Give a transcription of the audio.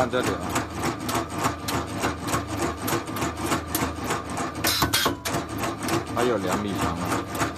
看这里啊，还有两米长啊。